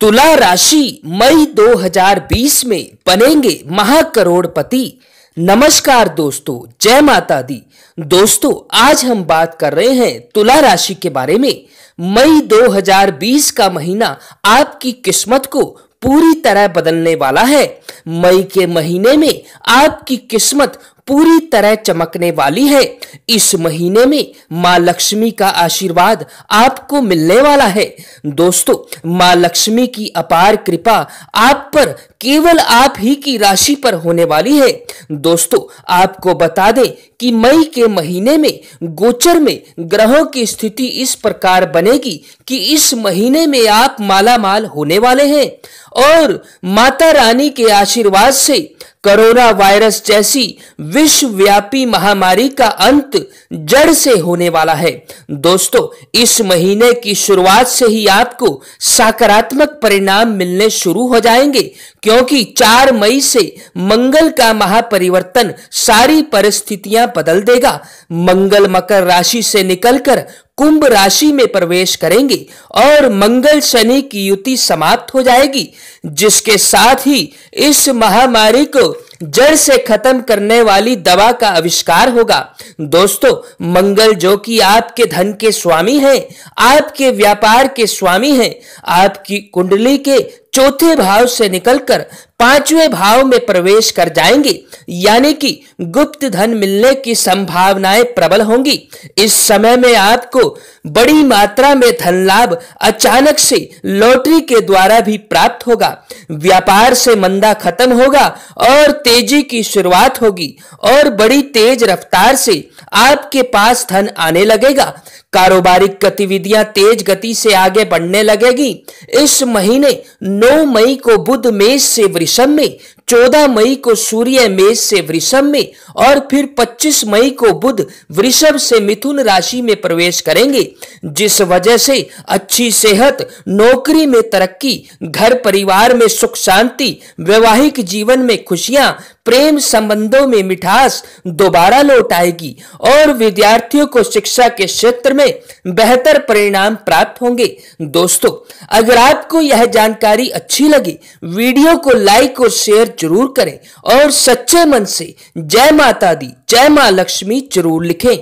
तुला राशि मई 2020 में बनेंगे महाकरोड़पति। नमस्कार दोस्तों, जय माता दी। दोस्तों, आज हम बात कर रहे हैं तुला राशि के बारे में। मई 2020 का महीना आपकी किस्मत को पूरी तरह बदलने वाला है। मई के महीने में आपकी किस्मत पूरी तरह चमकने वाली है। इस महीने में माँ लक्ष्मी का आशीर्वाद आपको मिलने वाला है। दोस्तों, माँ लक्ष्मी की अपार कृपा आप पर केवल आप ही की राशि पर होने वाली है। दोस्तों, आपको बता दें कि मई के महीने में गोचर में ग्रहों की स्थिति इस प्रकार बनेगी कि इस महीने में आप माला माल होने वाले हैं। और माता रानी के आशीर्वाद से कोरोना वायरस जैसी विश्वव्यापी महामारी का अंत जड़ से होने वाला है। दोस्तों, इस महीने की शुरुआत से ही आपको सकारात्मक परिणाम मिलने शुरू हो जाएँगे, क्योंकि 4 मई से मंगल का महापरिवर्तन सारी परिस्थितियाँ बदल देगा। मंगल मकर राशि से निकलकर कुंभ राशि में प्रवेश करेंगे और मंगल शनि की युति समाप्त हो जाएगी, जिसके साथ ही इस महामारी को जड़ से खत्म करने वाली दवा का आविष्कार होगा। दोस्तों, मंगल जो कि आपके धन के स्वामी हैं, आपके व्यापार के स्वामी हैं, आपकी कुंडली के चौथे भाव से निकलकर पाँचवें भाव में प्रवेश कर जाएँगे। यानी कि गुप्त धन मिलने की संभावनाएँ प्रबल होंगी। इस समय में आपको बड़ी मात्रा में धन लाभ अचानक से लॉटरी के द्वारा भी प्राप्त होगा। व्यापार से मंदा खत्म होगा और तेज़ी की शुरुआत होगी और बड़ी तेज रफ्तार से आपके पास धन आने लगेगा। कारोबारिक गतिविधियाँ तेज गति से आगे बढ़ने लगेगी। इस महीने 9 मई को बुध मेष से वृषभ में 14 मई को सूर्य मेष से वृषभ में और फिर 25 मई को बुध वृषभ से मिथुन राशि में प्रवेश करेंगे, जिस वजह से अच्छी सेहत, नौकरी में तरक्की, घर परिवार में सुख शांति, वैवाहिक जीवन में खुशियाँ, प्रेम संबंधों में मिठास दोबारा लौट आएगी और विद्यार्थियों को शिक्षा के क्षेत्र में बेहतर परिणाम प्राप्त होंगे। दोस्तों, अगर आपको यह जानकारी अच्छी लगी, वीडियो को लाइक और शेयर ज़रूर करें और सच्चे मन से जय माता दी जय माँ लक्ष्मी ज़रूर लिखें।